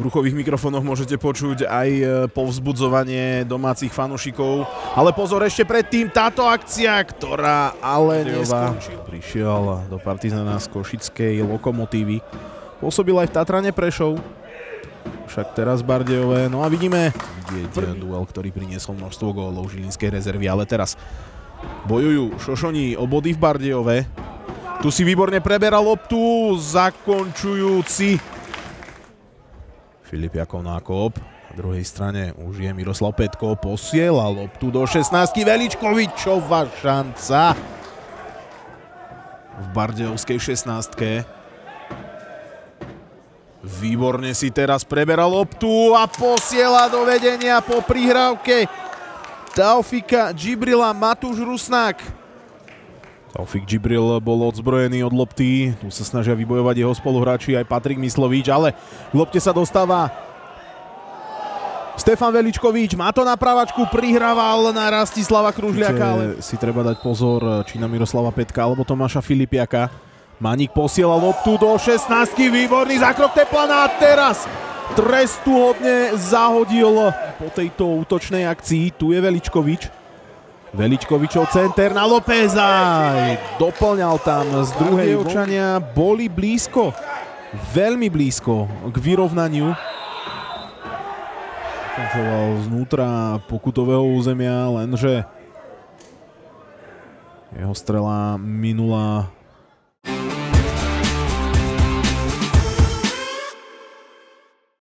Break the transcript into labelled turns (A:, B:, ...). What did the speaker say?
A: V ruchových mikrofónoch môžete počuť aj e, povzbudzovanie domácich fanúšikov. Ale pozor, ešte predtým táto akcia, ktorá ale neskončila. Prišiel do Partizana z Košickej lokomotívy. Pôsobil aj v Tatrane Prešov. Však teraz Bardejové. No a vidíme vidieť duel, ktorý priniesol množstvo gólov Žilinskej rezervy. Ale teraz bojujú Šošoni o body v Bardejove. Tu si výborne preberá loptu, zakončujúci Filip Jakov nákop. Na druhej strane už je Miroslav Petko, posiela loptu do 16. Veličkovičová šanca v Bardejovskej 16. Výborne si teraz preberá loptu a posiela do vedenia po prihrávke Taufika Džibrila Matúš Rusnák. Taufik Džibril bol odzbrojený od lopty, tu sa snažia vybojovať jeho spoluhráči aj Patrik Myslovič, ale k lopte sa dostáva Stefan Veličkovič, má to na pravačku, prihrával na Rastislava Kružliaka. Ale... Si treba dať pozor, či na Miroslava Petka alebo Tomáša Filipiaka. Maník posiela loptu do 16, výborný zákrok Teplana a teraz trestu hodne zahodil po tejto útočnej akcii. Tu je Veličkovič. Veličkovičov center na Lópeza. Doplňal tam z druhej očania. Boli blízko, veľmi blízko k vyrovnaniu. Končoval znútra pokutového územia, lenže jeho strela minula